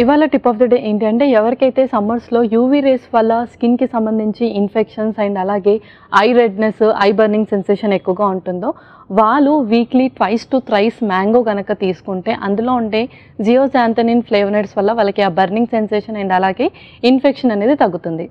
ఇవాళ tip of the day ఏంటంటే ఎవరికైతే సమ్మర్స్లో యూవీ రేస్ వల్ల స్కిన్కి సంబంధించి ఇన్ఫెక్షన్స్ అండ్ అలాగే eye redness eye burning sensation ఎక్కువగా ఉంటుందో వాళ్ళు weekly twice to thrice mango కనుక తీసుకుంటే అందులో ఉండే జియోజాంథనిన్ ఫ్లేవనైడ్స్ వల్ల వాళ్ళకి ఆ బర్నింగ్ సెన్సేషన్ అండ్ అలాగే ఇన్ఫెక్షన్ అనేది తగ్గుతుంది.